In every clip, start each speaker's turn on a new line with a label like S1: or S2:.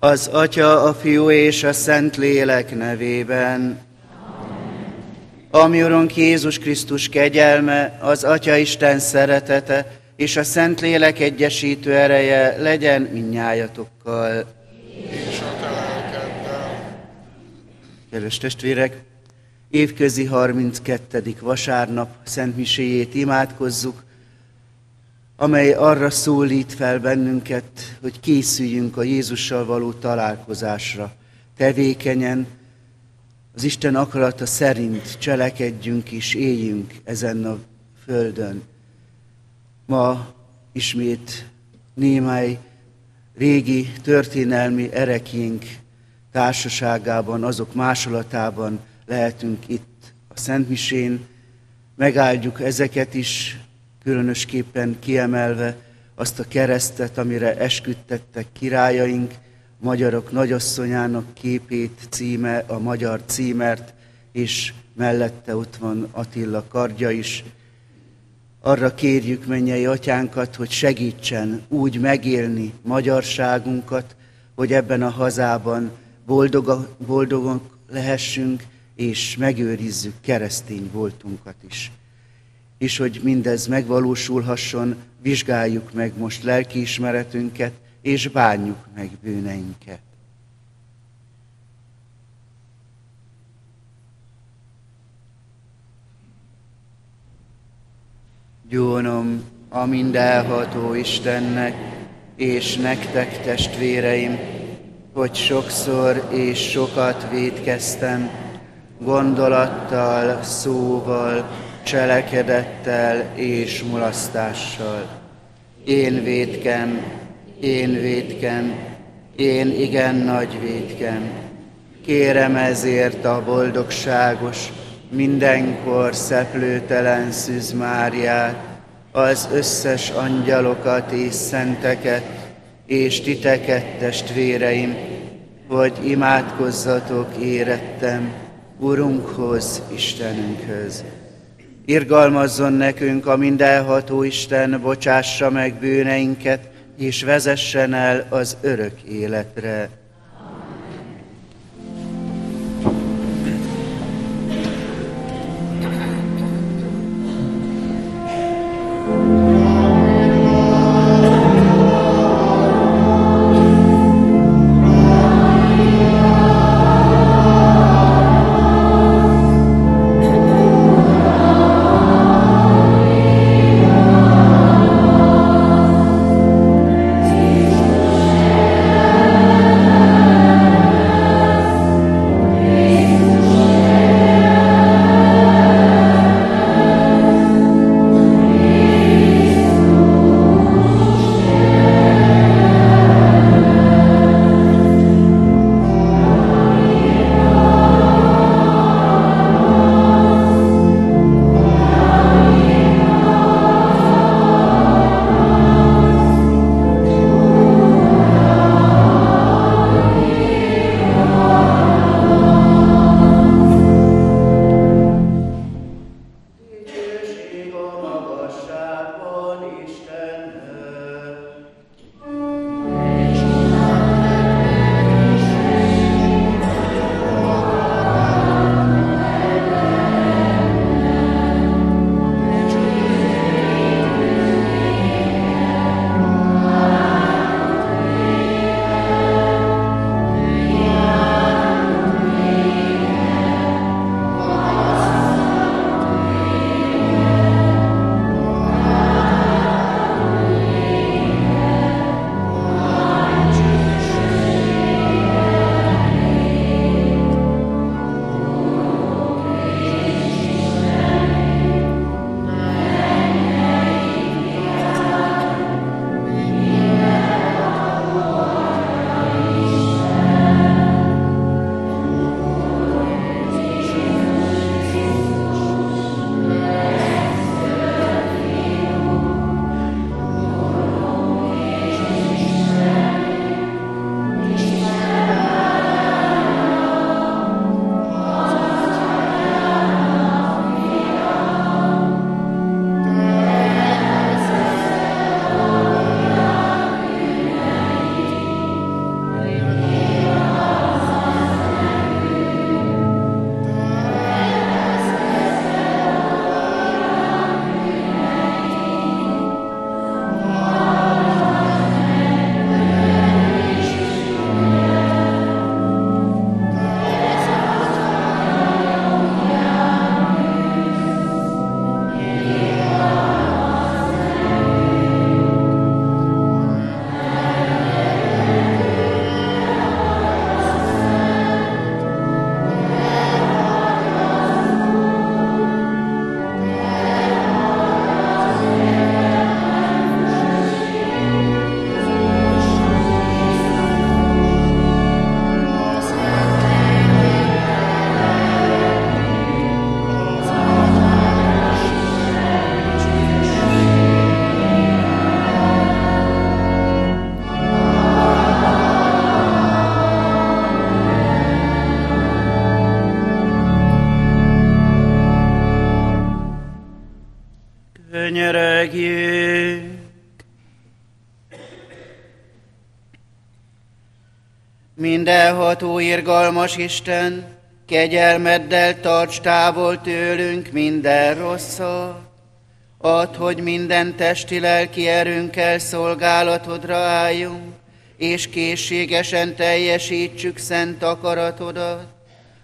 S1: Az Atya, a Fiú és a Szent Lélek nevében. Ami Urunk Jézus Krisztus kegyelme, az Atya Isten szeretete és a Szent Lélek egyesítő ereje legyen minnyájatokkal.
S2: És a.
S1: Kedves testvérek, évközi 32. vasárnap Szent Miséjét imádkozzuk, amely arra szólít fel bennünket, hogy készüljünk a Jézussal való találkozásra, tevékenyen, az Isten akarata szerint cselekedjünk és éljünk ezen a földön. Ma ismét némely régi történelmi erekink társaságában, azok másolatában lehetünk itt a Szentmisén, megáldjuk ezeket is, különösképpen kiemelve azt a keresztet, amire esküdtettek királyaink, magyarok nagyasszonyának képét, címe, a magyar címert, és mellette ott van Attila kardja is. Arra kérjük mennyei atyánkat, hogy segítsen úgy megélni magyarságunkat, hogy ebben a hazában boldogok, boldogok lehessünk, és megőrizzük keresztény voltunkat is és hogy mindez megvalósulhasson, vizsgáljuk meg most lelkiismeretünket, és bánjuk meg bűneinket. Gyónom a mindenható Istennek, és nektek, testvéreim, hogy sokszor és sokat védkeztem, gondolattal, szóval, cselekedettel és mulasztással. Én védkem, én védkem, én igen nagy védkem. Kérem ezért a boldogságos, mindenkor szeplőtelen Szűz Máriát, az összes angyalokat és szenteket, és titeket, testvéreim, hogy imádkozzatok érettem Urunkhoz, Istenünkhöz. Irgalmazzon nekünk a mindenható Isten, bocsássa meg bűneinket, és vezessen el az örök életre. Mindenható irgalmas Isten, kegyelmeddel tarts távol tőlünk minden rosszat. Add, hogy minden testi lelki erőnkkel szolgálatodra álljunk, és készségesen teljesítsük szent akaratodat,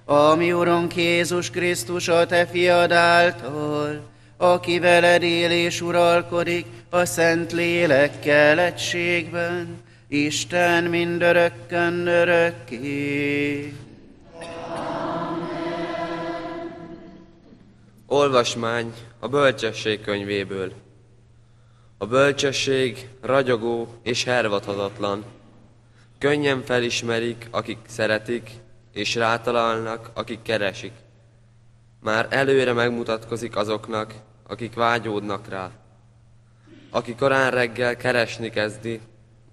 S1: ami Urunk Jézus Krisztus a Te fiad által, aki veled él és uralkodik a Szent Lélekkel egységben, Isten mindörökkön örökké.
S3: Olvasmány a bölcsesség könyvéből. A bölcsesség ragyogó és hervadhatatlan. Könnyen felismerik, akik szeretik, és rátalálnak, akik keresik. Már előre megmutatkozik azoknak, akik vágyódnak rá. Aki korán reggel keresni kezdi,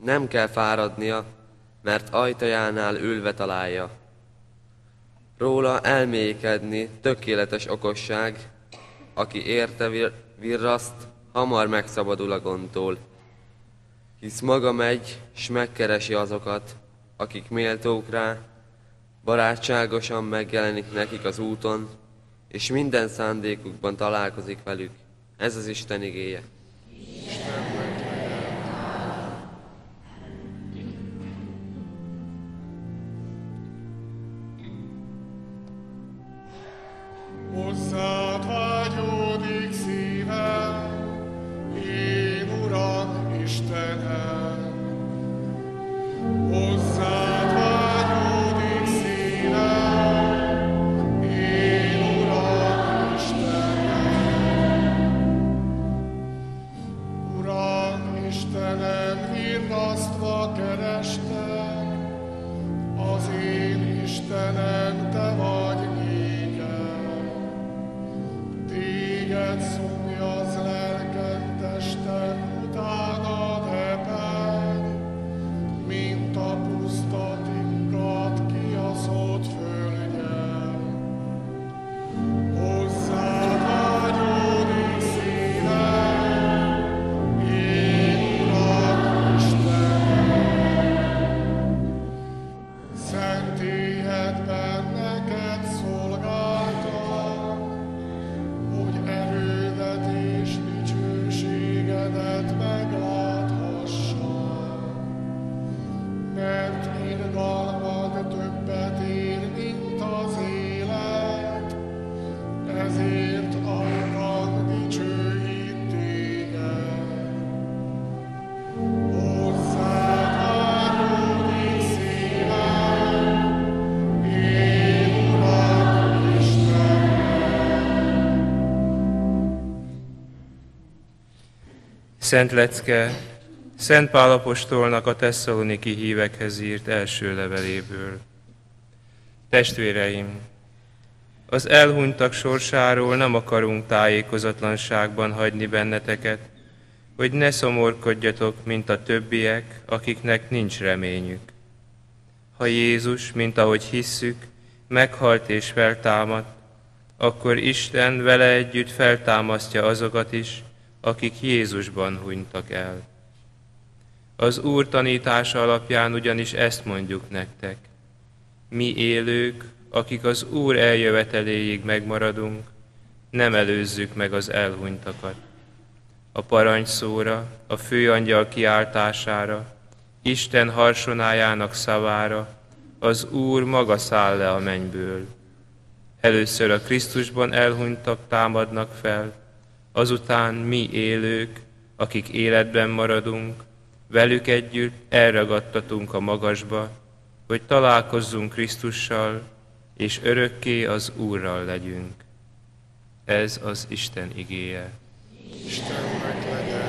S3: nem kell fáradnia, mert ajtajánál ülve találja. Róla elmélykedni tökéletes okosság, aki érte vir- virraszt, hamar megszabadul a gondtól. Hisz maga megy, s megkeresi azokat, akik méltók rá, barátságosan megjelenik nekik az úton, és minden szándékukban találkozik velük. Ez az Isten igéje.
S2: Szent
S4: Lecke, Szent Pál apostolnak a tesszaloniki hívekhez írt első leveléből. Testvéreim, az elhunytak sorsáról nem akarunk tájékozatlanságban hagyni benneteket, hogy ne szomorkodjatok, mint a többiek, akiknek nincs reményük. Ha Jézus, mint ahogy hisszük, meghalt és feltámadt, akkor Isten vele együtt feltámasztja azokat is, akik Jézusban hunytak el. Az Úr tanítása alapján ugyanis ezt mondjuk nektek. Mi élők, akik az Úr eljöveteléig megmaradunk, nem előzzük meg az elhunytakat. A parancsszóra, a főangyal kiáltására, Isten harsonájának szavára, az Úr maga száll le a mennyből. Először a Krisztusban elhunytak támadnak fel, azután mi élők, akik életben maradunk, velük együtt elragadtatunk a magasba, hogy találkozzunk Krisztussal, és örökké az Úrral legyünk. Ez az Isten igéje.
S2: Istennek legyen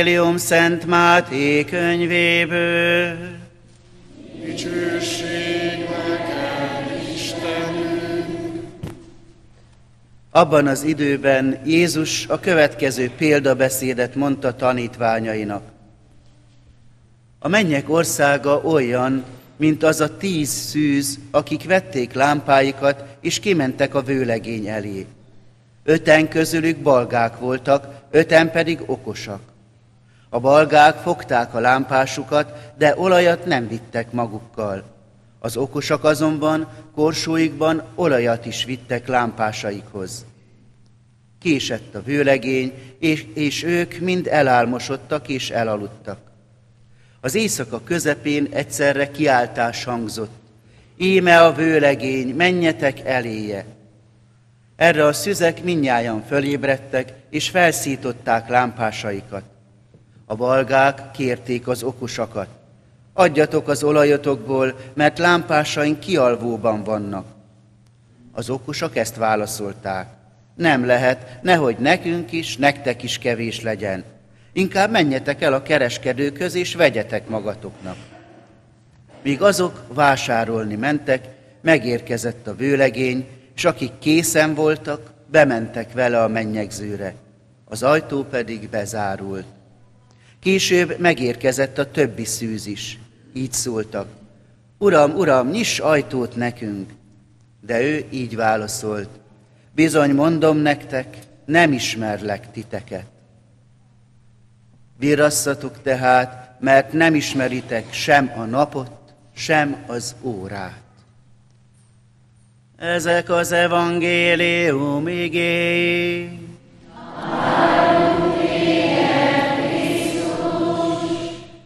S1: Evangélium Szent Máté könyvéből.
S2: Dicsőség neked, Istenünk!
S1: Abban az időben Jézus a következő példabeszédet mondta tanítványainak. A mennyek országa olyan, mint az a tíz szűz, akik vették lámpáikat, és kimentek a vőlegény elé. Öten közülük balgák voltak, öten pedig okosak. A balgák fogták a lámpásukat, de olajat nem vittek magukkal. Az okosak azonban korsóikban olajat is vittek lámpásaikhoz. Késett a vőlegény, és, és ők mind elálmosodtak és elaludtak. Az éjszaka közepén egyszerre kiáltás hangzott. Íme a vőlegény, menjetek eléje! Erre a szüzek minnyáján fölébredtek, és felszították lámpásaikat. A balgák kérték az okosakat. Adjatok az olajotokból, mert lámpásaink kialvóban vannak. Az okosak ezt válaszolták. Nem lehet, nehogy nekünk is, nektek is kevés legyen. Inkább menjetek el a kereskedőköz, és vegyetek magatoknak. Míg azok vásárolni mentek, megérkezett a vőlegény, és akik készen voltak, bementek vele a mennyegzőre. Az ajtó pedig bezárult. Később megérkezett a többi szűz is. Így szóltak. Uram, uram, nyiss ajtót nekünk. De ő így válaszolt. Bizony mondom nektek, nem ismerlek titeket. Virrasszatok tehát, mert nem ismeritek sem a napot, sem az órát. Ezek az evangélium igéi.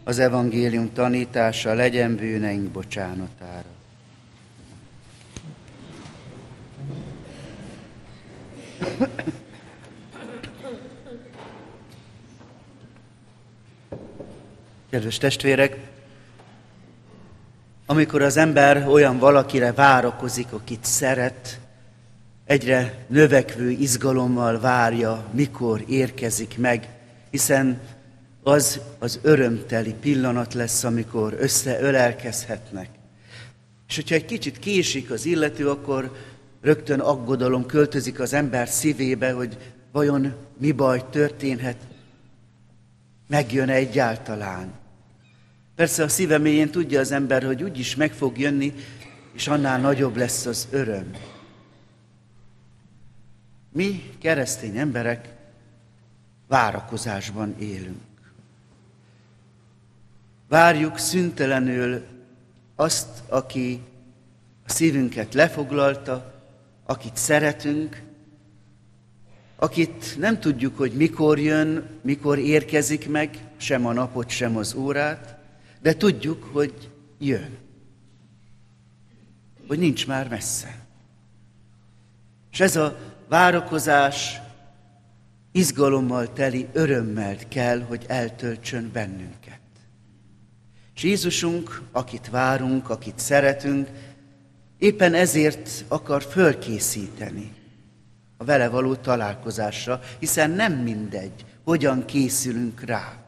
S1: Az evangélium tanítása legyen bűneink bocsánatára. Kedves testvérek, amikor az ember olyan valakire várakozik, akit szeret, egyre növekvő izgalommal várja, mikor érkezik meg, hiszen az az örömteli pillanat lesz, amikor összeölelkezhetnek. És hogyha egy kicsit késik az illető, akkor rögtön aggodalom költözik az ember szívébe, hogy vajon mi baj történhet, megjön egyáltalán. Persze a szíve mélyén tudja az ember, hogy úgyis meg fog jönni, és annál nagyobb lesz az öröm. Mi, keresztény emberek, várakozásban élünk. Várjuk szüntelenül azt, aki a szívünket lefoglalta, akit szeretünk, akit nem tudjuk, hogy mikor jön, mikor érkezik meg, sem a napot, sem az órát, de tudjuk, hogy jön. Hogy nincs már messze. És ez a várakozás izgalommal teli örömmel kell, hogy eltöltsön bennünket. És Jézusunk, akit várunk, akit szeretünk, éppen ezért akar fölkészíteni a vele való találkozásra, hiszen nem mindegy, hogyan készülünk rá.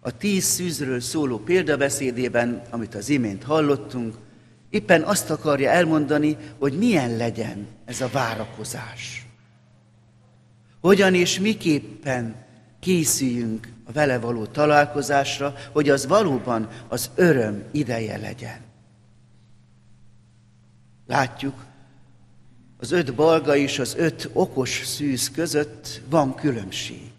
S1: A tíz szűzről szóló példabeszédében, amit az imént hallottunk, éppen azt akarja elmondani, hogy milyen legyen ez a várakozás. Hogyan és miképpen készüljünk a vele való találkozásra, hogy az valóban az öröm ideje legyen. Látjuk, az öt balga és az öt okos szűz között van különbség.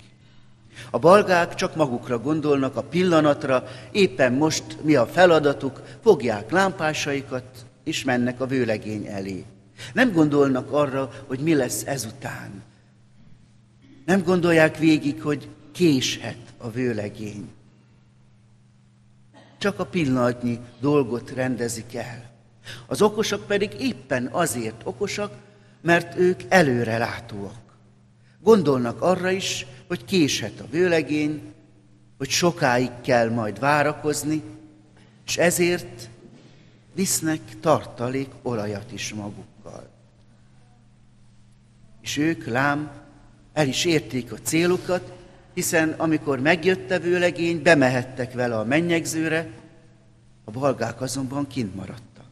S1: A balgák csak magukra gondolnak a pillanatra, éppen most mi a feladatuk, fogják lámpásaikat, és mennek a vőlegény elé. Nem gondolnak arra, hogy mi lesz ezután. Nem gondolják végig, hogy késhet a vőlegény. Csak a pillanatnyi dolgot rendezik el. Az okosak pedig éppen azért okosak, mert ők előre látóak. Gondolnak arra is, hogy késhet a vőlegény, hogy sokáig kell majd várakozni, és ezért visznek tartalék olajat is magukkal. És ők lám el is érték a célukat, hiszen amikor megjött a vőlegény, bemehettek vele a mennyegzőre, a balgák azonban kint maradtak.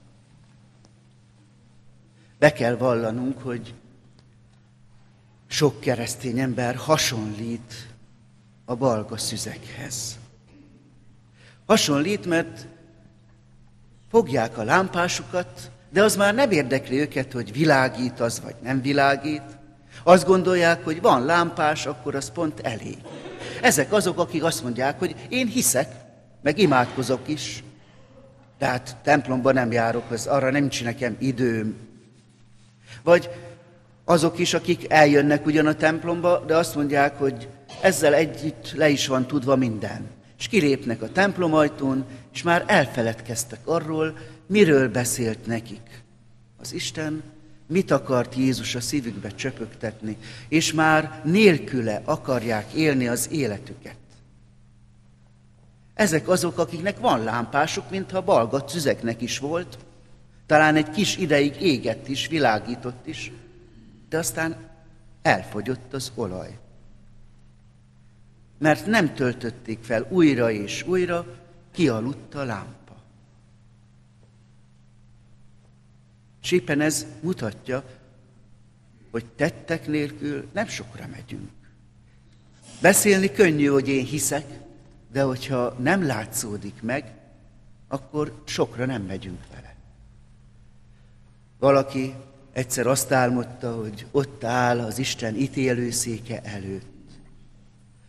S1: Be kell vallanunk, hogy sok keresztény ember hasonlít a balga szüzekhez. Hasonlít, mert fogják a lámpásukat, de az már nem érdekli őket, hogy világít az, vagy nem világít. Azt gondolják, hogy van lámpás, akkor az pont elég. Ezek azok, akik azt mondják, hogy én hiszek, meg imádkozok is, de hát templomba nem járok, az arra nem nekem időm. Vagy azok is, akik eljönnek ugyan a templomba, de azt mondják, hogy ezzel együtt le is van tudva minden. És kilépnek a templomajtón, és már elfeledkeztek arról, miről beszélt nekik. Az Isten mit akart Jézus a szívükbe csöpögtetni, és már nélküle akarják élni az életüket. Ezek azok, akiknek van lámpásuk, mintha balga szüzeknek is volt, talán egy kis ideig égett is, világított is, de aztán elfogyott az olaj. Mert nem töltötték fel újra és újra, kialudt a lámpa. És éppen ez mutatja, hogy tettek nélkül nem sokra megyünk. Beszélni könnyű, hogy én hiszek, de hogyha nem látszódik meg, akkor sokra nem megyünk vele. Valaki egyszer azt álmodta, hogy ott áll az Isten ítélőszéke előtt.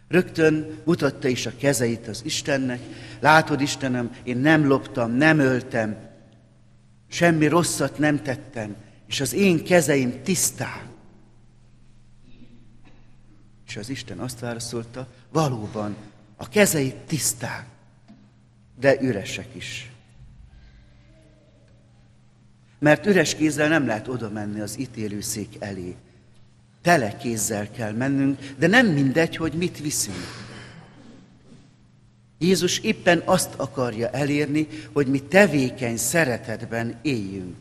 S1: Rögtön mutatta is a kezeit az Istennek. Látod, Istenem, én nem loptam, nem öltem, semmi rosszat nem tettem, és az én kezeim tiszták. És az Isten azt válaszolta, valóban, a kezeit tiszták, de üresek is. Mert üres kézzel nem lehet oda menni az ítélőszék elé. Tele kézzel kell mennünk, de nem mindegy, hogy mit viszünk. Jézus éppen azt akarja elérni, hogy mi tevékeny szeretetben éljünk.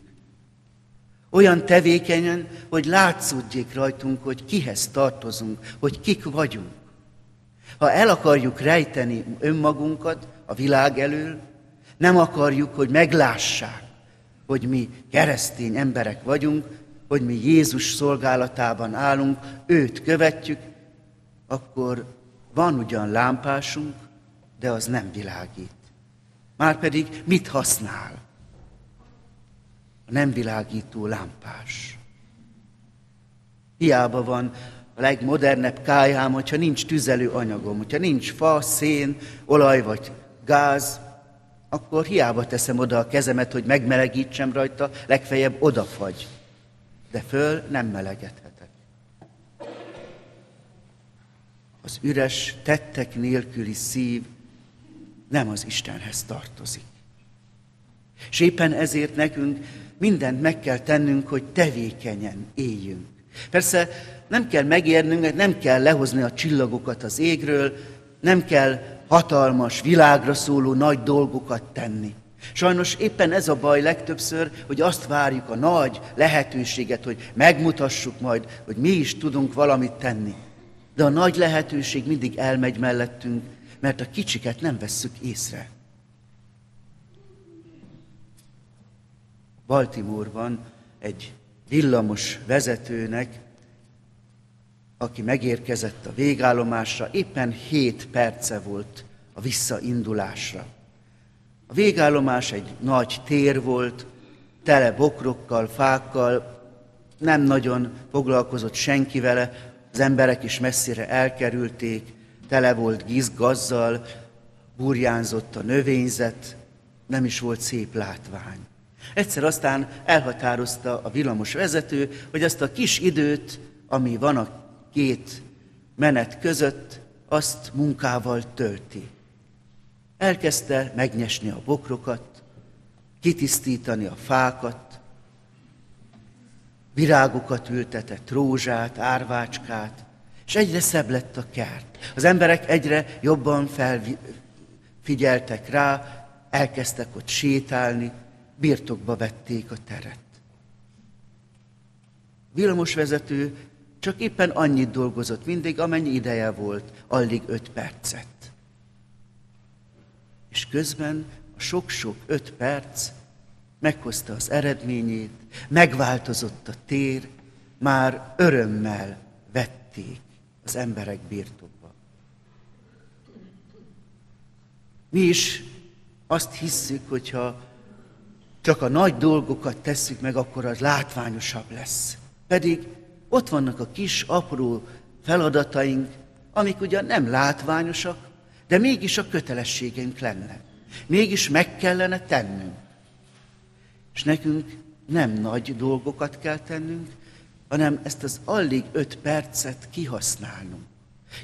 S1: Olyan tevékenyen, hogy látszódjék rajtunk, hogy kihez tartozunk, hogy kik vagyunk. Ha el akarjuk rejteni önmagunkat a világ elől, nem akarjuk, hogy meglássák, hogy mi keresztény emberek vagyunk, hogy mi Jézus szolgálatában állunk, őt követjük, akkor van ugyan lámpásunk, de az nem világít. Márpedig mit használ? A nem világító lámpás. Hiába van a legmodernebb kájhám, hogyha nincs tüzelő anyagom, hogyha nincs fa, szén, olaj vagy gáz, akkor hiába teszem oda a kezemet, hogy megmelegítsem rajta, legfeljebb odafagy. De föl nem melegedhetek. Az üres, tettek nélküli szív nem az Istenhez tartozik. És éppen ezért nekünk mindent meg kell tennünk, hogy tevékenyen éljünk. Persze nem kell megérnünk, nem kell lehozni a csillagokat az égről, nem kell hatalmas, világra szóló nagy dolgokat tenni. Sajnos éppen ez a baj legtöbbször, hogy azt várjuk a nagy lehetőséget, hogy megmutassuk majd, hogy mi is tudunk valamit tenni. De a nagy lehetőség mindig elmegy mellettünk, mert a kicsiket nem vesszük észre. Baltimore-ban egy villamos vezetőnek, aki megérkezett a végállomásra, éppen 7 perce volt a visszaindulásra. A végállomás egy nagy tér volt, tele bokrokkal, fákkal, nem nagyon foglalkozott senki vele, az emberek is messzire elkerülték, tele volt gizgazzal, burjánzott a növényzet, nem is volt szép látvány. Egyszer aztán elhatározta a villamos vezető, hogy azt a kis időt, ami van a két menet között, azt munkával tölti. Elkezdte megnyesni a bokrokat, kitisztítani a fákat, virágokat ültetett, rózsát, árvácskát, és egyre szebb lett a kert. Az emberek egyre jobban felfigyeltek rá, elkezdtek ott sétálni, birtokba vették a teret. Vilmosvezető Csak éppen annyit dolgozott mindig, amennyi ideje volt, alig öt percet. És közben a sok-sok öt perc meghozta az eredményét, megváltozott a tér, már örömmel vették az emberek birtokba. Mi is azt hisszük, hogyha csak a nagy dolgokat tesszük meg, akkor az látványosabb lesz. Pedig ott vannak a kis, apró feladataink, amik ugyan nem látványosak, de mégis a kötelességeink lenne. Mégis meg kellene tennünk. És nekünk nem nagy dolgokat kell tennünk, hanem ezt az alig öt percet kihasználnunk.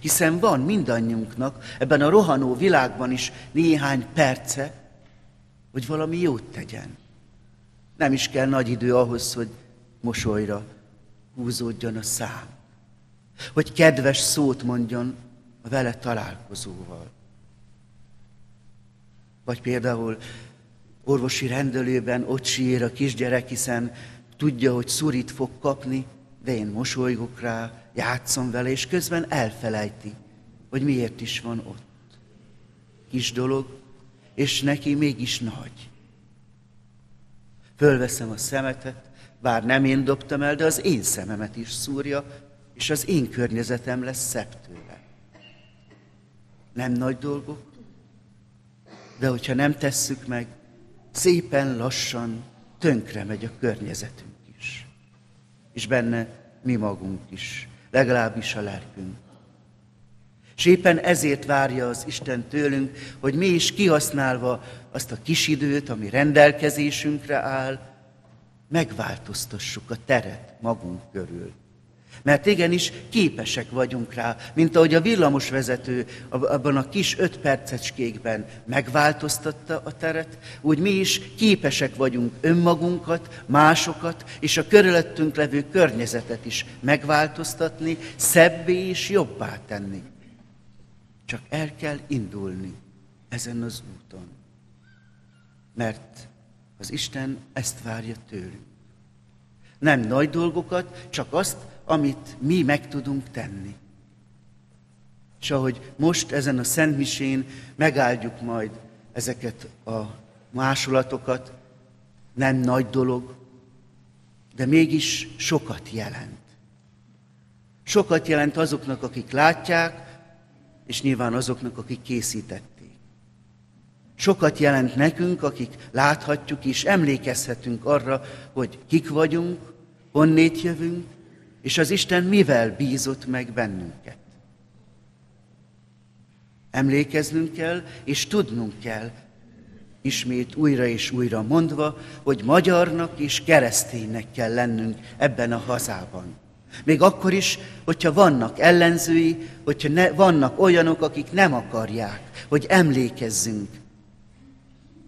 S1: Hiszen van mindannyiunknak ebben a rohanó világban is néhány perce, hogy valami jót tegyen. Nem is kell nagy idő ahhoz, hogy mosolyra húzódjon a szám. Hogy kedves szót mondjon a vele találkozóval. Vagy például orvosi rendelőben ott sír a kisgyerek, hiszen tudja, hogy szurit fog kapni, de én mosolygok rá, játszom vele, és közben elfelejti, hogy miért is van ott. Kis dolog, és neki mégis nagy. Fölveszem a szemetet, bár nem én dobtam el, de az én szememet is szúrja, és az én környezetem lesz szebb tőle. Nem nagy dolgok, de hogyha nem tesszük meg, szépen lassan tönkre megy a környezetünk is. És benne mi magunk is, legalábbis a lelkünk. És éppen ezért várja az Isten tőlünk, hogy mi is kihasználva azt a kis időt, ami rendelkezésünkre áll, megváltoztassuk a teret magunk körül. Mert igenis képesek vagyunk rá, mint ahogy a villamosvezető abban a kis öt percecskékben megváltoztatta a teret, úgy mi is képesek vagyunk önmagunkat, másokat és a körülöttünk levő környezetet is megváltoztatni, szebbé és jobbá tenni. Csak el kell indulni ezen az úton. Mert az Isten ezt várja tőlünk. Nem nagy dolgokat, csak azt, amit mi meg tudunk tenni. És ahogy most ezen a Szent Misén megáldjuk majd ezeket a másolatokat, nem nagy dolog, de mégis sokat jelent. Sokat jelent azoknak, akik látják, és nyilván azoknak, akik készítették. Sokat jelent nekünk, akik láthatjuk és emlékezhetünk arra, hogy kik vagyunk, honnét jövünk, és az Isten mivel bízott meg bennünket. Emlékeznünk kell, és tudnunk kell, ismét újra és újra mondva, hogy magyarnak és kereszténynek kell lennünk ebben a hazában. Még akkor is, hogyha vannak ellenzői, hogyha ne, vannak olyanok, akik nem akarják, hogy emlékezzünk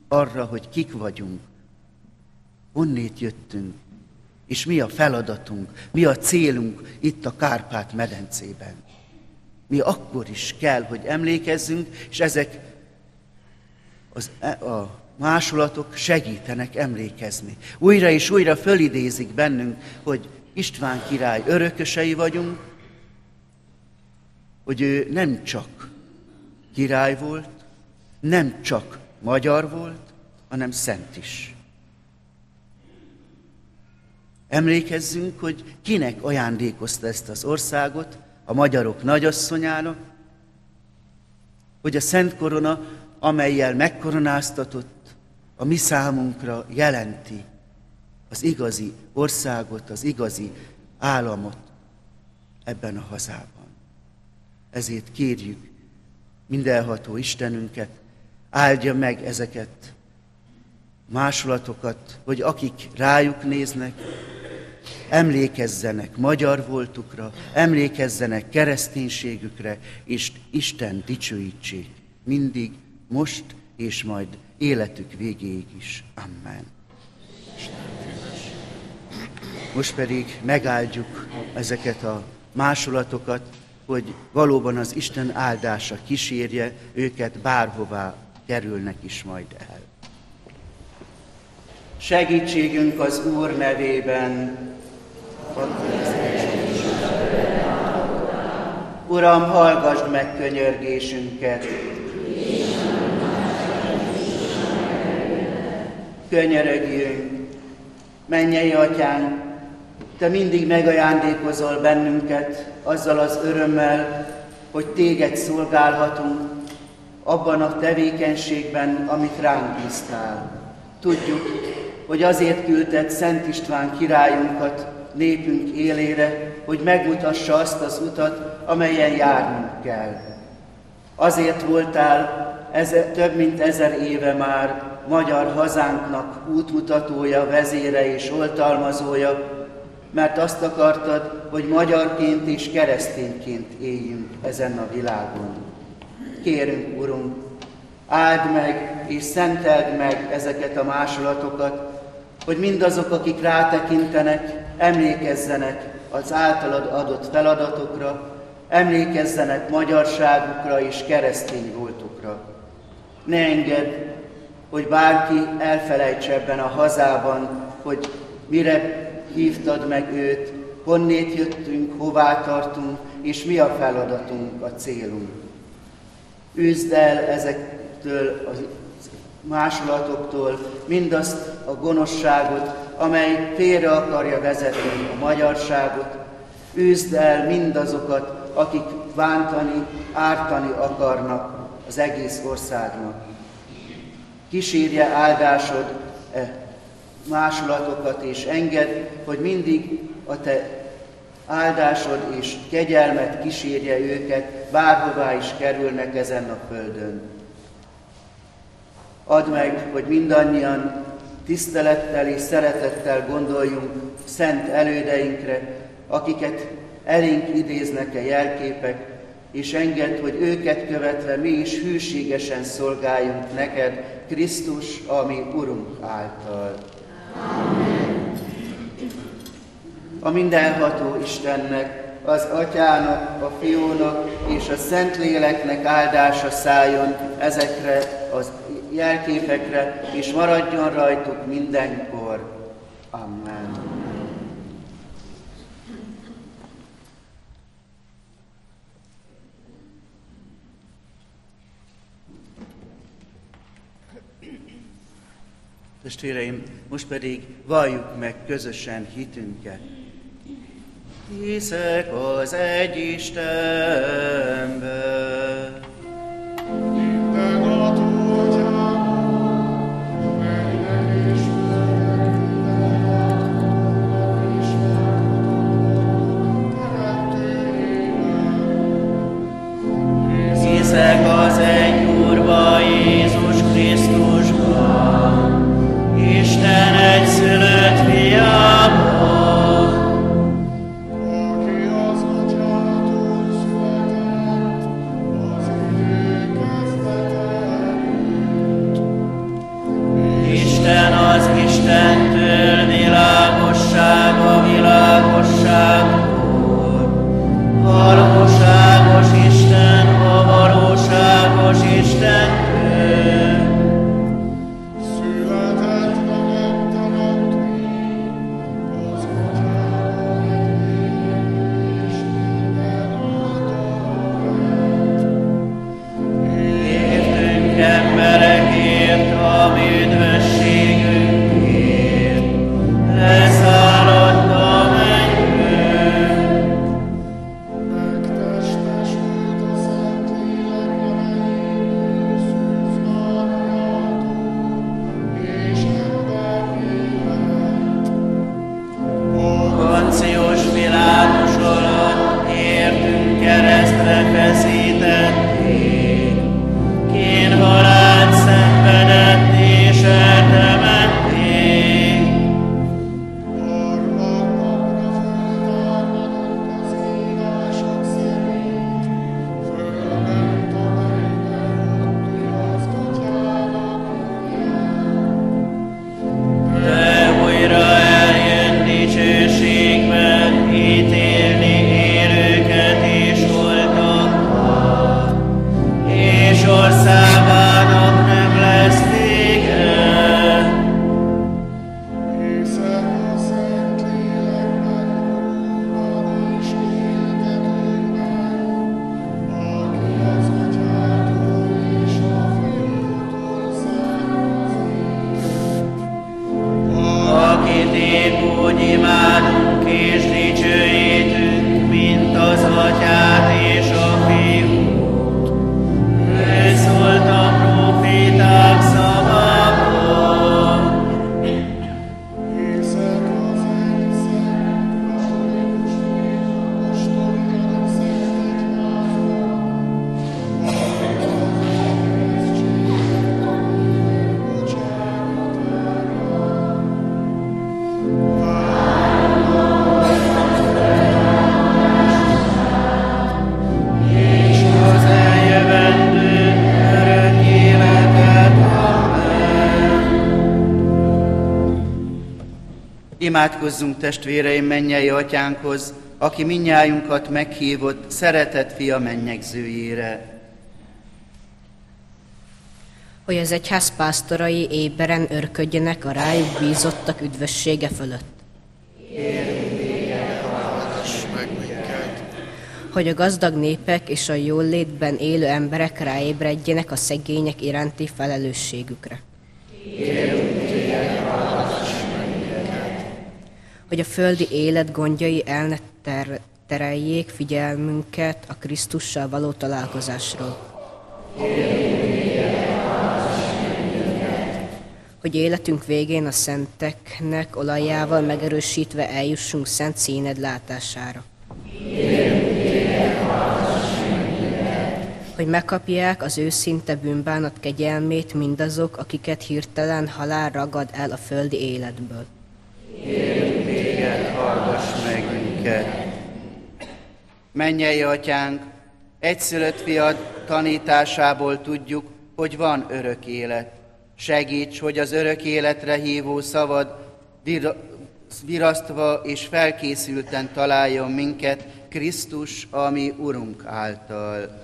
S1: arra, hogy kik vagyunk, honnét jöttünk, és mi a feladatunk, mi a célunk itt a Kárpát-medencében. Mi akkor is kell, hogy emlékezzünk, és ezek az, e, a másolatok segítenek emlékezni. Újra és újra fölidézik bennünk, hogy István király örökösei vagyunk, hogy ő nem csak király volt, nem csak magyar volt, hanem szent is. Emlékezzünk, hogy kinek ajándékozta ezt az országot, a magyarok nagyasszonyának, hogy a Szent Korona, amelyel megkoronáztatott, a mi számunkra jelenti az igazi országot, az igazi államot ebben a hazában. Ezért kérjük mindenható Istenünket, áldja meg ezeket másolatokat, hogy akik rájuk néznek, emlékezzenek magyar voltukra, emlékezzenek kereszténységükre, és Isten dicsőítsék mindig, most és majd életük végéig is. Amen. Most pedig megáldjuk ezeket a másolatokat, hogy valóban az Isten áldása kísérje őket, bárhová kerülnek is majd el. Segítségünk az Úr nevében. Uram, hallgassd meg könyörgésünket. Könyörögjünk, mennyei atyánk, te mindig megajándékozol bennünket azzal az örömmel, hogy téged szolgálhatunk abban a tevékenységben, amit ránk bíztál. Tudjuk, hogy azért küldted Szent István királyunkat népünk élére, hogy megmutassa azt az utat, amelyen járnunk kell. Azért voltál ezer, több mint ezer éve már magyar hazánknak útmutatója, vezére és oltalmazója, mert azt akartad, hogy magyarként és keresztényként éljünk ezen a világon. Kérünk, Urunk, áld meg és szenteld meg ezeket a másolatokat, hogy mindazok, akik rátekintenek, emlékezzenek az általad adott feladatokra, emlékezzenek magyarságukra és keresztény voltukra. Ne engedd, hogy bárki elfelejtse ebben a hazában, hogy mire hívtad meg őt, honnét jöttünk, hová tartunk, és mi a feladatunk, a célunk. Üzd el ezektől a másolatoktól mindazt a gonoszságot, amely félre akarja vezetni a magyarságot. Üzd el mindazokat, akik bántani, ártani akarnak az egész országnak. Kísérje áldásod e másolatokat, és enged, hogy mindig a te áldásod és kegyelmet kísérje őket, bárhová is kerülnek ezen a földön. Add meg, hogy mindannyian tisztelettel és szeretettel gondoljunk szent elődeinkre, akiket elénk idéznek a jelképek, és engedd, hogy őket követve mi is hűségesen szolgáljunk neked, Krisztus, ami Urunk által. A mindenható Istennek, az Atyának, a Fiúnak és a Szentléleknek áldása szálljon ezekre az jelképekre, és maradjon rajtuk mindenkor. Amen. Testvéreim, most pedig valljuk meg közösen hitünket. Hiszek az egy Istenbe, Imádkozzunk testvéreim mennyei atyánkhoz, aki minnyájunkat meghívott szeretett fia mennyegzőjére.
S5: hogy az egyház pásztorai éberen örködjenek a rájuk bízottak üdvössége fölött. Hogy a gazdag népek és a jólétben élő emberek ráébredjenek a szegények iránti felelősségükre. Hogy a földi élet gondjai el ne ter- tereljék figyelmünket a Krisztussal való találkozásról. hogy életünk végén a szenteknek olajával megerősítve eljussunk szent színed látására. Hogy megkapják az őszinte bűnbánat kegyelmét mindazok, akiket hirtelen halál ragad el a földi életből.
S1: Téged hallgass meg minket. Mennyei atyánk, egyszülött fiad tanításából tudjuk, hogy van örök élet. Segíts, hogy az örök életre hívó szavad vir- virasztva és felkészülten találjon minket Krisztus, ami Urunk által.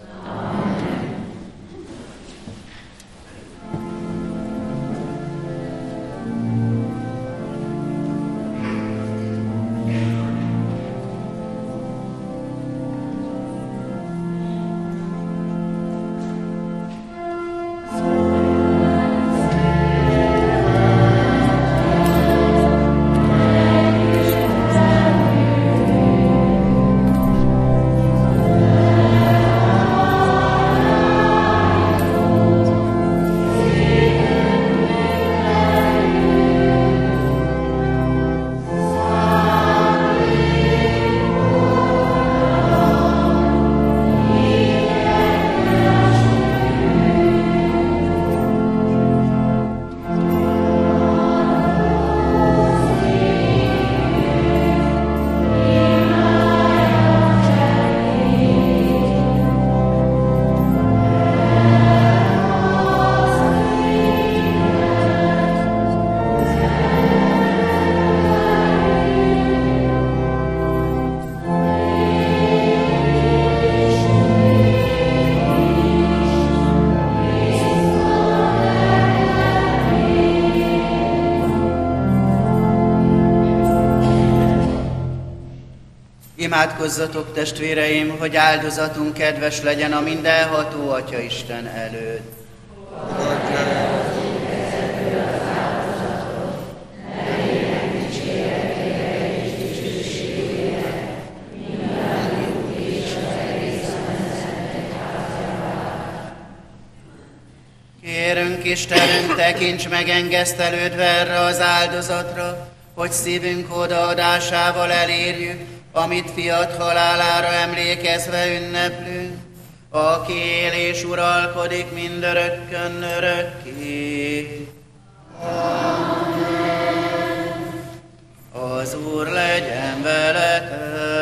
S1: Imádkozzatok, testvéreim, hogy áldozatunk kedves legyen a mindenható Atya Isten előtt. Kérünk Istenünk, tekints meg engesztelődve erre az áldozatra, hogy szívünk odaadásával elérjük, amit fiat halálára emlékezve ünneplünk, aki él és uralkodik mindörökkön örökké. Az Úr legyen veletek.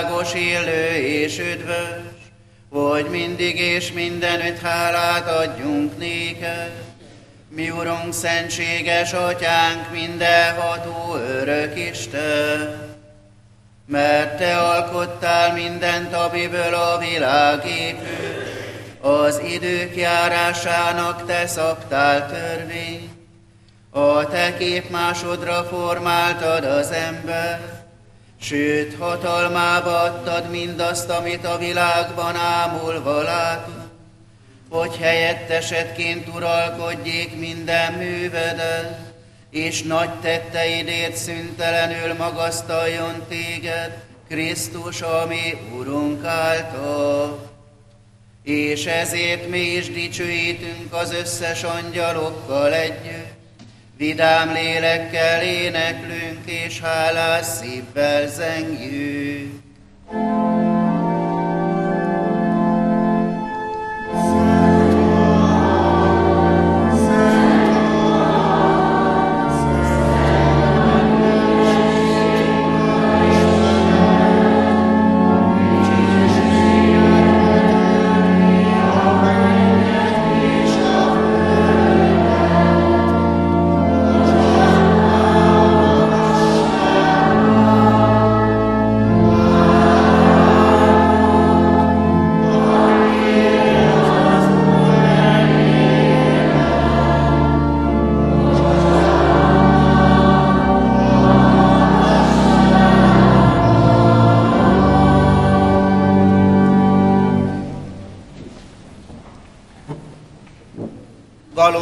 S1: Igazságos, élő és üdvös, hogy mindig és mindenütt hálát adjunk néked. Mi Urunk, szentséges Atyánk, mindenható örök Isten, mert Te alkottál mindent, amiből a világ épül, az idők járásának Te szabtál törvényt, a Te képmásodra formáltad az ember, sőt, hatalmába adtad mindazt, amit a világban ámulva látunk, hogy helyettesedként uralkodjék minden művedet, és nagy tetteidért szüntelenül magasztaljon téged, Krisztus, ami Urunk által. És ezért mi is dicsőítünk az összes angyalokkal együtt, vidám lélekkel éneklünk, és hálás szívvel zengjük.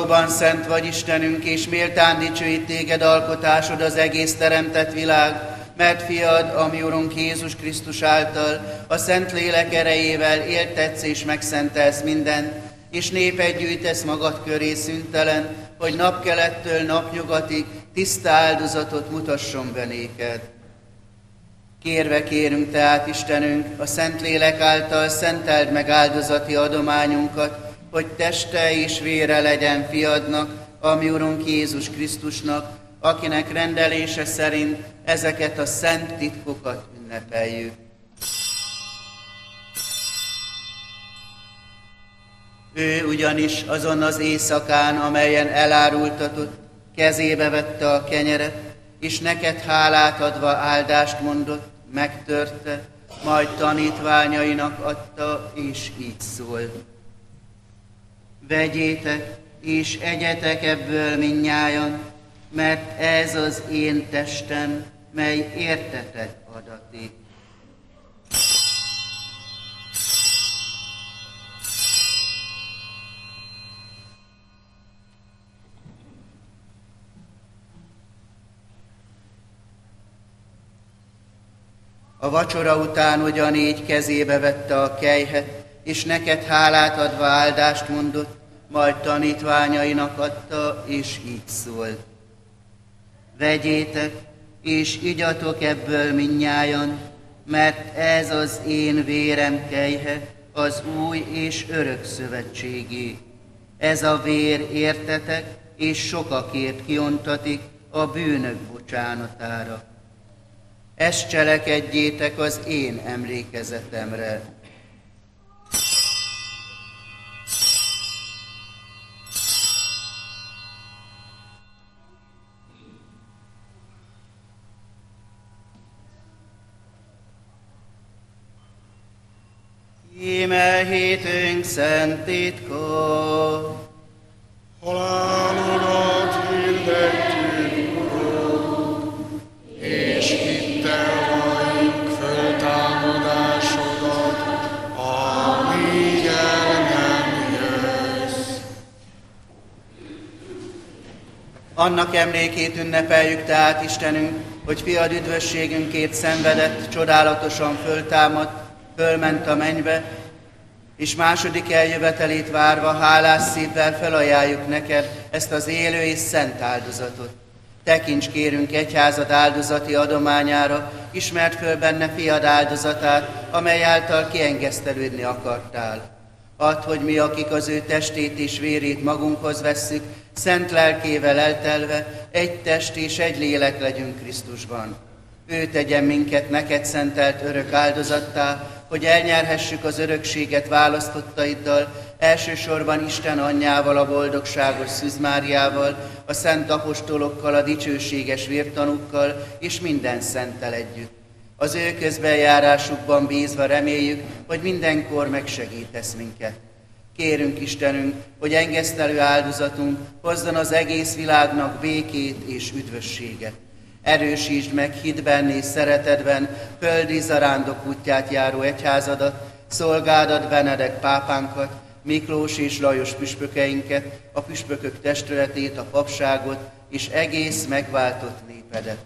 S1: Valóban szent vagy Istenünk, és méltán dicsőít téged alkotásod az egész teremtett világ, mert fiad, ami Urunk Jézus Krisztus által, a Szent Lélek erejével éltetsz és megszentelsz mindent, és népet gyűjtesz magad köré szüntelen, hogy napkelettől napnyugatig tiszta áldozatot mutasson be néked. Kérve kérünk tehát, Istenünk, a Szentlélek által szenteld meg áldozati adományunkat, hogy teste és vére legyen fiadnak, ami Urunk Jézus Krisztusnak, akinek rendelése szerint ezeket a szent titkokat ünnepeljük. Ő ugyanis azon az éjszakán, amelyen elárultatott, kezébe vette a kenyeret, és neked hálát adva áldást mondott, megtörte, majd tanítványainak adta, és így szólt. Vegyétek és egyetek ebből minnyájan, mert ez az én testem, mely értetek adatik. A vacsora után ugyanígy kezébe vette a kejhet, és neked hálát adva áldást mondott, majd tanítványainak adta, és így szólt. Vegyétek, és igyatok ebből minnyájan, mert ez az én vérem kejhe, az új és örök szövetségé. Ez a vér értetek, és sokakért kiontatik a bűnök bocsánatára. Ezt cselekedjétek az én emlékezetemre. Íme hétünk szent titka,
S2: Halálodat hirdetjük, Urunk, és hittel valljuk föltámadásodat, amíg el nem jössz.
S1: Annak emlékét ünnepeljük tehát, Istenünk, hogy fiad üdvösségünkért szenvedett, csodálatosan föltámadt, fölment a mennybe, és második eljövetelét várva hálás szívvel felajánljuk neked ezt az élő és szent áldozatot. Tekints kérünk egyházad áldozati adományára, ismert föl benne fiad áldozatát, amely által kiengesztelődni akartál. Add, hogy mi, akik az ő testét és vérét magunkhoz vesszük, szent lelkével eltelve, egy test és egy lélek legyünk Krisztusban. Ő tegyen minket neked szentelt örök áldozattá, hogy elnyerhessük az örökséget választottaiddal, elsősorban Isten anyjával, a boldogságos Szűz a szent apostolokkal, a dicsőséges vértanúkkal és minden szenttel együtt. Az ő közbenjárásukban bízva reméljük, hogy mindenkor megsegítesz minket. Kérünk Istenünk, hogy engesztelő áldozatunk hozzon az egész világnak békét és üdvösséget. Erősítsd meg hitben és szeretetben földi zarándok útját járó egyházadat, szolgádat Benedek pápánkat, Miklós és Lajos püspökeinket, a püspökök testületét, a papságot és egész megváltott népedet.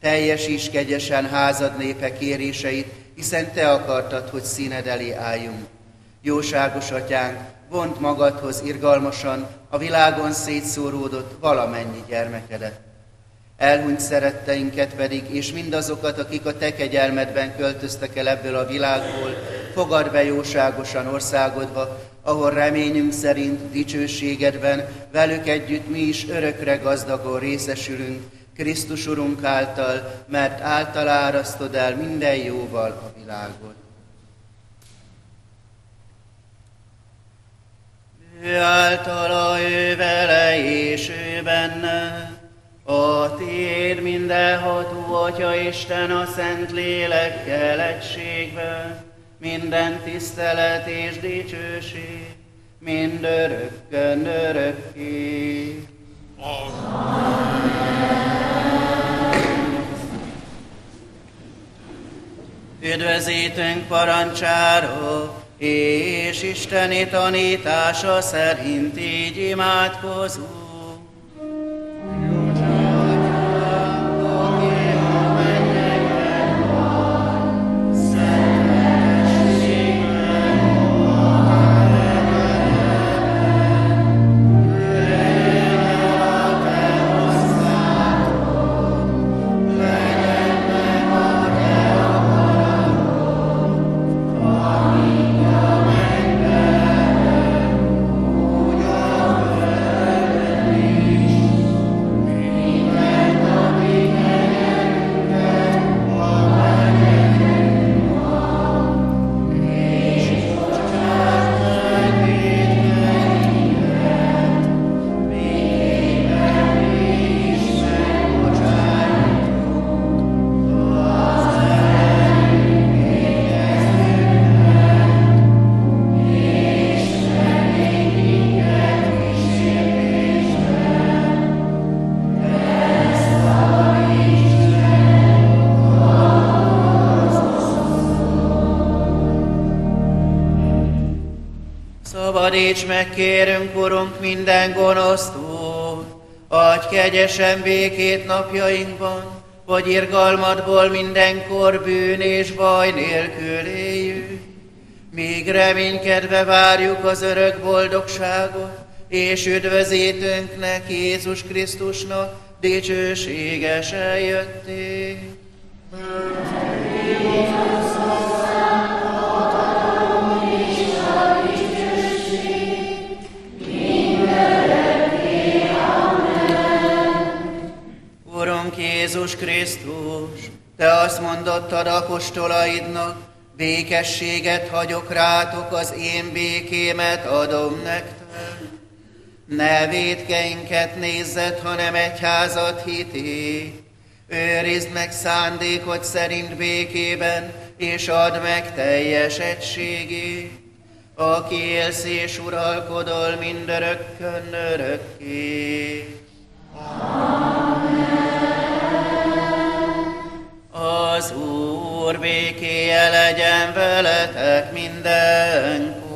S1: Teljesíts kegyesen házad népe kéréseit, hiszen Te akartad, hogy színed elé álljunk. Jóságos atyánk, vont magadhoz irgalmasan a világon szétszóródott valamennyi gyermekedet. Elhunyt szeretteinket pedig, és mindazokat, akik a Te kegyelmedben költöztek el ebből a világból, fogad be jóságosan országodba, ahol reményünk szerint dicsőségedben velük együtt mi is örökre gazdagon részesülünk, Krisztus Urunk által, mert által árasztod el minden jóval a világot. Ő általa, ő vele és ő benne, a tiéd mindenható Atya Isten a Szent Lélekkel egységben, minden tisztelet és dicsőség, mind örökkön örökké. Üdvözítünk parancsára, és Isteni tanítása szerint így imádkozunk. Szabadíts meg, kérünk, Urunk, minden gonosztól, adj kegyesen békét napjainkban, hogy irgalmadból mindenkor bűn és baj nélkül éljünk. Míg reménykedve várjuk az örök boldogságot, és üdvözítőnknek Jézus Krisztusnak dicsőségesen jötték. Jézus Krisztus, Te azt mondottad apostolaidnak, békességet hagyok rátok, az én békémet adom nektek. Ne védkeinket nézzed, hanem egyházat hitét. Őrizd meg szándékod szerint békében, és add meg teljes egységét. Aki élsz és uralkodol mindörökkön örökké. Az Úr békéje legyen veletek mindenkor.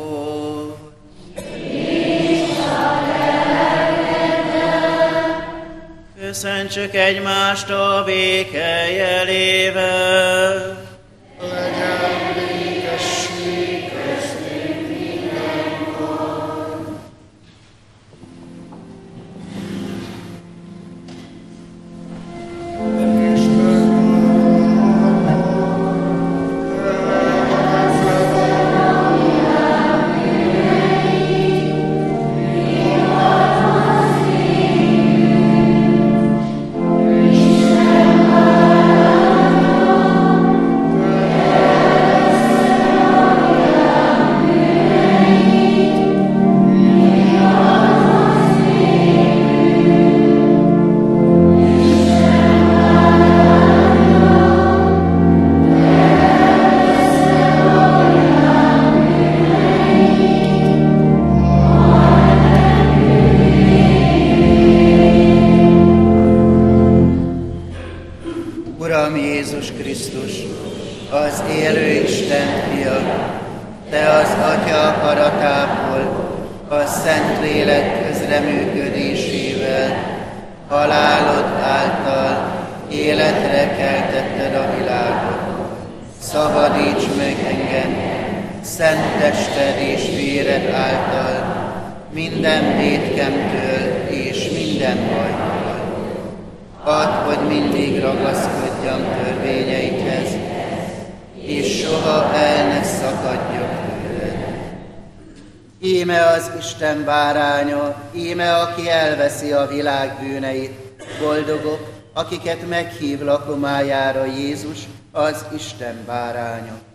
S1: Köszöntsük egymást a béke jelével. Akiket meghív lakomájára Jézus, az Isten báránya.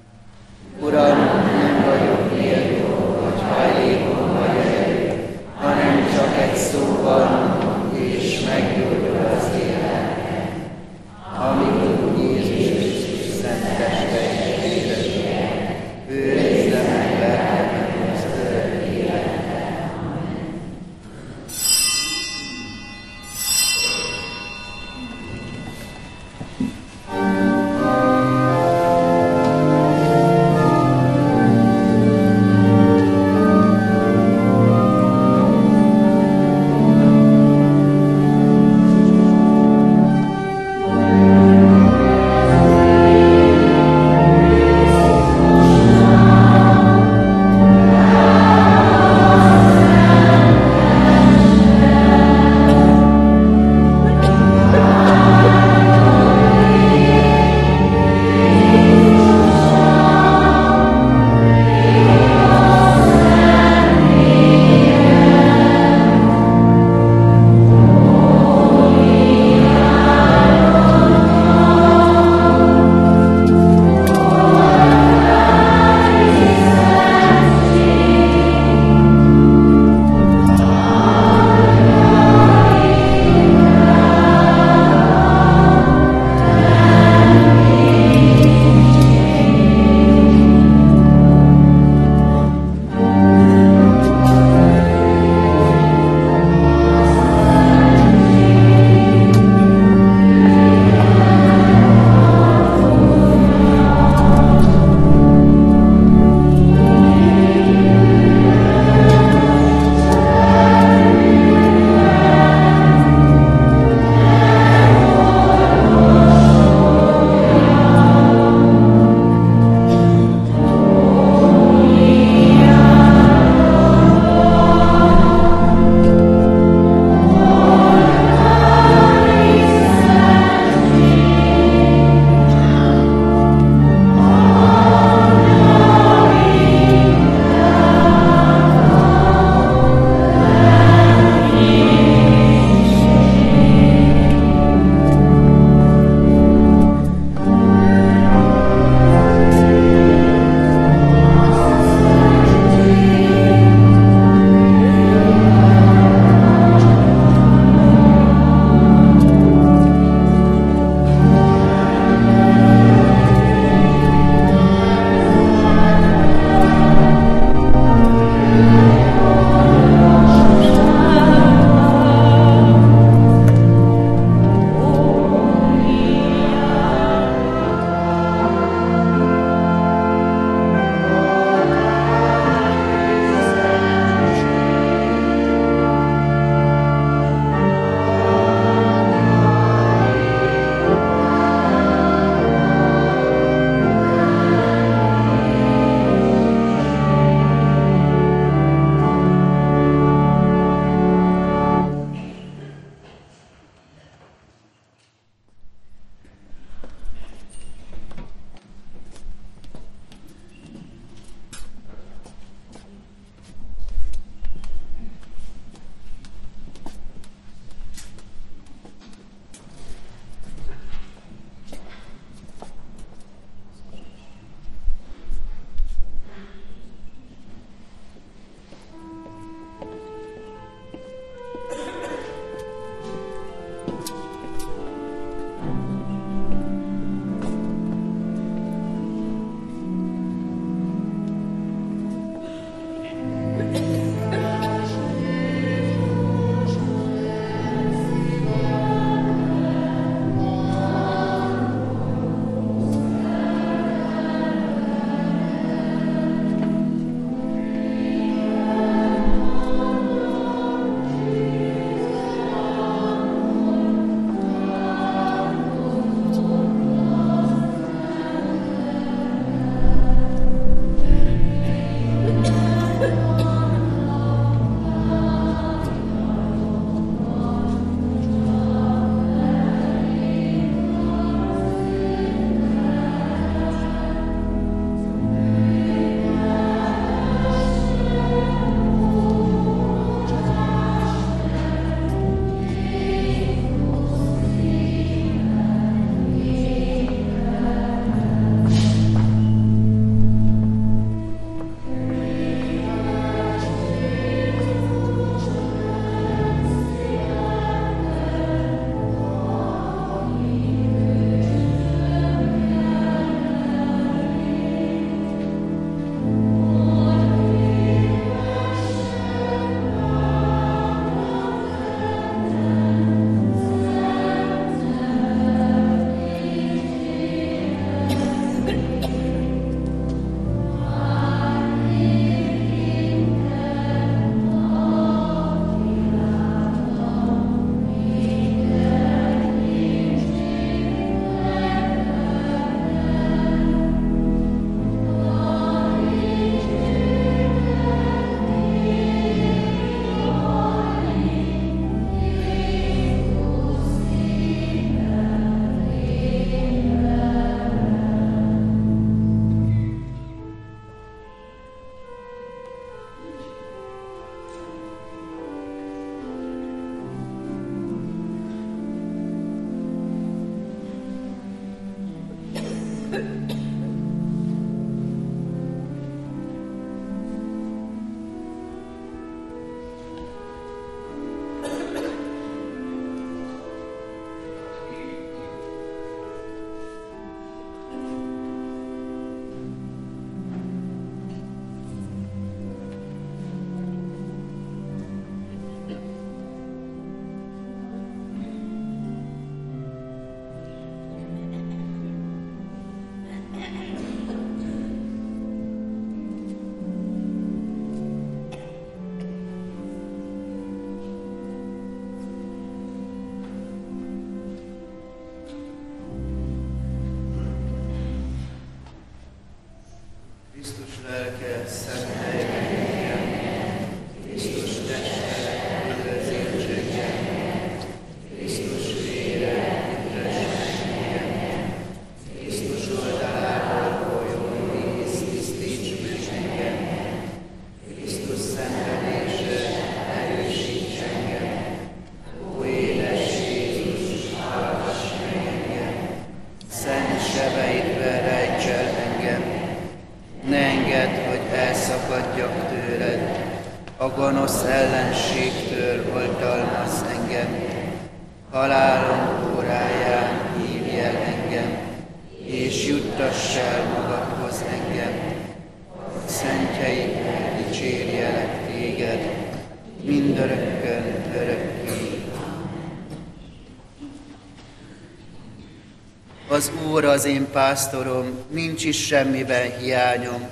S1: Pásztorom, nincs is semmiben hiányom.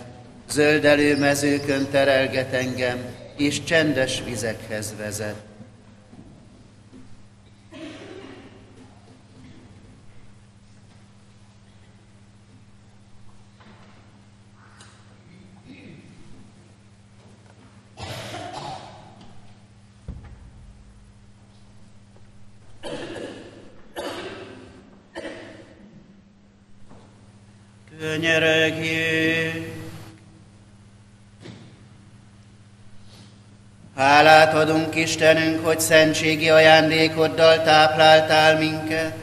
S1: Zöldelő mezőkön terelget engem, és csendes vizekhez vezet. Könyörögjünk! Hálát adunk Istenünk, hogy szentségi ajándékoddal tápláltál minket.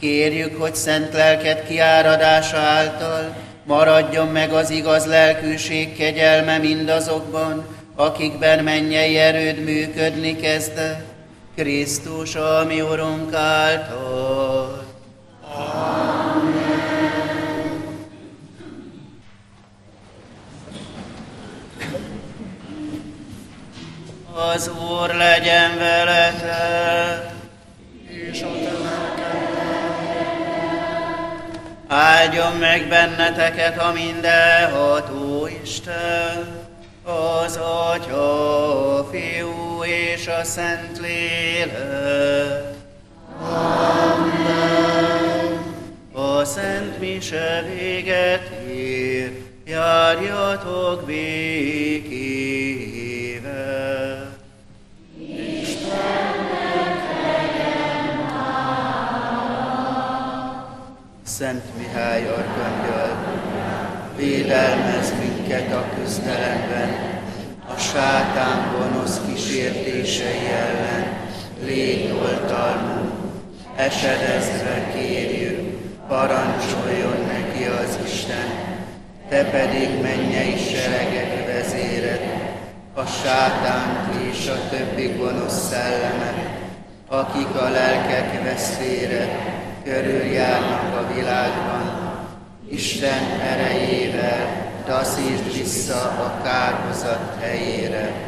S1: Kérjük, hogy szent lelked kiáradása által maradjon meg az igaz lelkűség kegyelme mindazokban, akikben mennyei erőd működni kezdett. Krisztus, a mi Urunk által. Az Úr legyen veletek,
S2: és a
S1: áldjon meg benneteket a mindenható Isten, az Atya, a Fiú és a Szent Lélek. Amen. A Szent Mise véget ér, járjatok békével. Szent Mihály Arkangyal, védelmez minket a küzdelemben, a sátán gonosz kísértései ellen, légy oltalmunk, esedezve kérjük, parancsoljon neki az Isten, te pedig mennyei seregek vezéred, a sátánt és a többi gonosz szellemet, akik a lelkek veszélyre körüljárnak a világban. Isten erejével taszítsd vissza a kárhozat helyére.